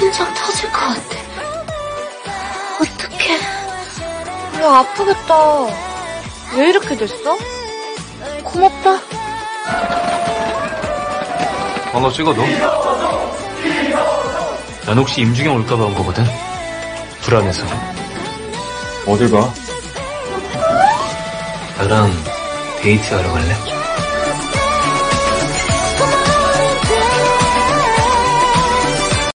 심장 터질 것 같아. 어떡해. 야, 아프겠다. 왜 이렇게 됐어? 고맙다. 번호 찍어도. 난 혹시 임주경 올까봐 온 거거든. 불안해서. 어딜 가? 나랑 데이트하러 갈래?